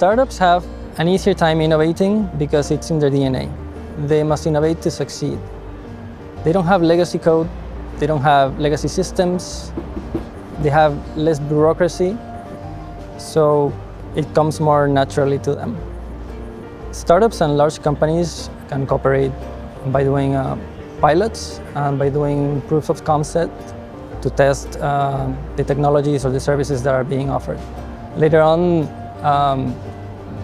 Startups have an easier time innovating because it's in their DNA. They must innovate to succeed. They don't have legacy code, they don't have legacy systems, they have less bureaucracy, so it comes more naturally to them. Startups and large companies can cooperate by doing uh, pilots and by doing proofs of concept to test uh, the technologies or the services that are being offered. Later on, um,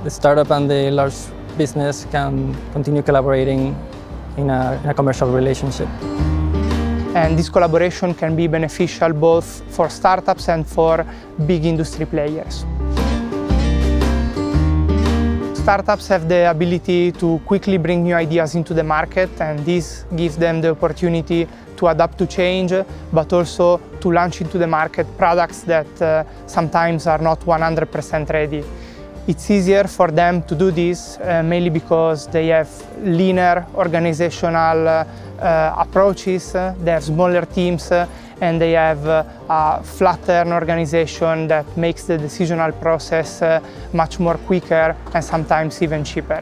the startup and the large business can continue collaborating in a, in a commercial relationship. And this collaboration can be beneficial both for startups and for big industry players. Startups have the ability to quickly bring new ideas into the market and this gives them the opportunity to adapt to change, but also to launch into the market products that uh, sometimes are not 100% ready. It's easier for them to do this uh, mainly because they have leaner organizational uh, uh approaches, they have smaller teams, uh, and they have uh, a flatter organization that makes the decisional process much more quicker and sometimes even cheaper.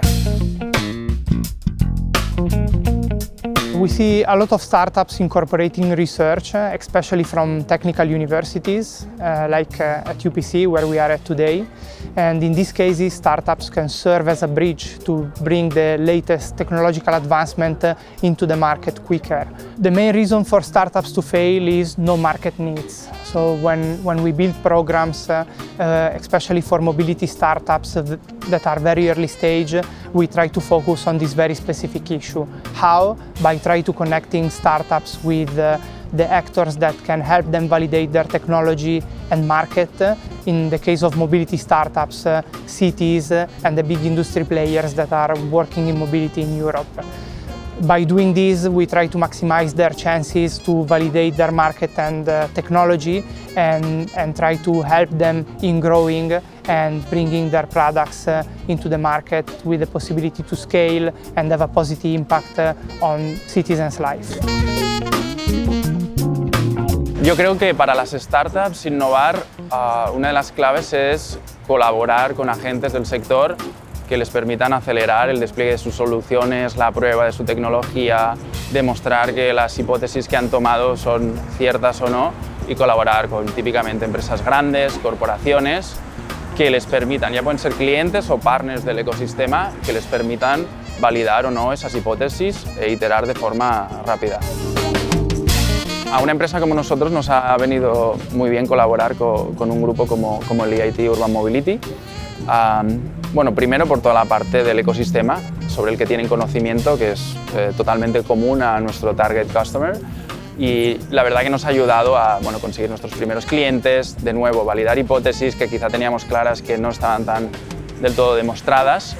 We see a lot of startups incorporating research, especially from technical universities, uh, like uh, at UPC, where we are at today. And in these cases, startups can serve as a bridge to bring the latest technological advancement into the market quicker. The main reason for startups to fail is no market needs. So when, when we build programs, uh, uh, especially for mobility startups that are very early stage, we try to focus on this very specific issue. How? By trying to connecting startups with uh, the actors that can help them validate their technology and market. In the case of mobility startups, uh, cities uh, and the big industry players that are working in mobility in Europe. By doing this, we try to maximize their chances to validate their market and uh, technology and, and try to help them in growing and bringing their products uh, into the market with the possibility to scale and have a positive impact uh, on citizens' life. Yo creo que para las startups innovar, uh, una de las claves es colaborar con agentes del sector que les permitan acelerar el despliegue de sus soluciones, la prueba de su tecnología, demostrar que las hipótesis que han tomado son ciertas o no y colaborar con típicamente empresas grandes, corporaciones, que les permitan, ya pueden ser clientes o partners del ecosistema, que les permitan validar o no esas hipótesis e iterar de forma rápida. A una empresa como nosotros nos ha venido muy bien colaborar con, un grupo como, como el EIT Urban Mobility, bueno, primero por toda la parte del ecosistema sobre el que tienen conocimiento, que es eh, totalmente común a nuestro target customer. Y la verdad que nos ha ayudado a bueno, conseguir nuestros primeros clientes, de nuevo, validar hipótesis que quizá teníamos claras que no estaban tan del todo demostradas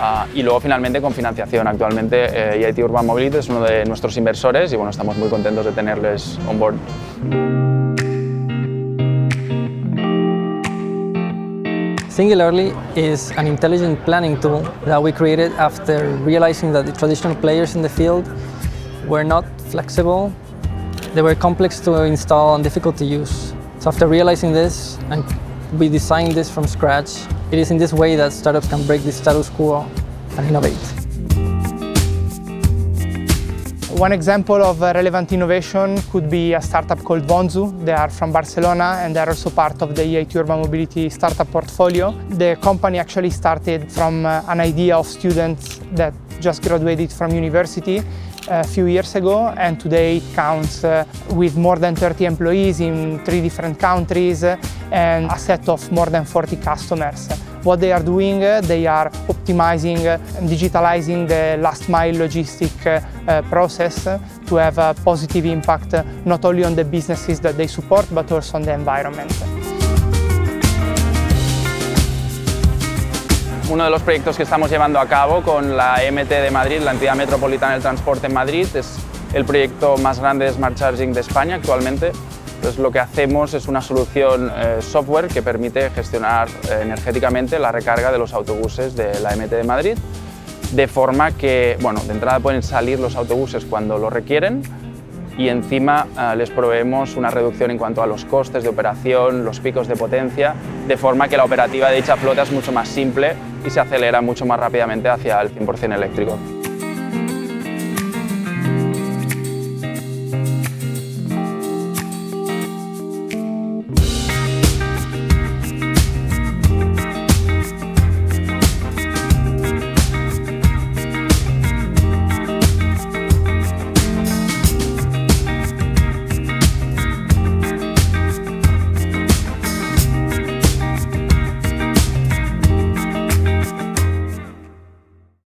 uh, y luego finalmente con financiación. Actualmente eh, EIT Urban Mobility es uno de nuestros inversores y bueno, estamos muy contentos de tenerles on board. Singularly is an intelligent planning tool that we created after realizing that the traditional players in the field were not flexible, they were complex to install and difficult to use. So after realizing this, and we designed this from scratch, it is in this way that startups can break the status quo and innovate. One example of a relevant innovation could be a startup called Vonzu. They are from Barcelona and they're also part of the EIT Urban Mobility startup portfolio. The company actually started from uh, an idea of students that just graduated from university a few years ago and today it counts uh, with more than 30 employees in three different countries and a set of more than 40 customers. What they are doing, they are optimizing and digitalizing the last mile logistic uh, process to have a positive impact not only on the businesses that they support but also on the environment. Uno de los proyectos que estamos llevando a cabo con la MT de Madrid, la entidad metropolitana del transporte en Madrid, es el proyecto más grande de Smart Charging de España actualmente. Entonces lo que hacemos es una solución eh, software que permite gestionar eh, energéticamente la recarga de los autobuses de la MT de Madrid, de forma que, bueno, de entrada pueden salir los autobuses cuando lo requieren y encima eh, les proveemos una reducción en cuanto a los costes de operación, los picos de potencia, de forma que la operativa de dicha flota es mucho más simple y se acelera mucho más rápidamente hacia el 100% eléctrico.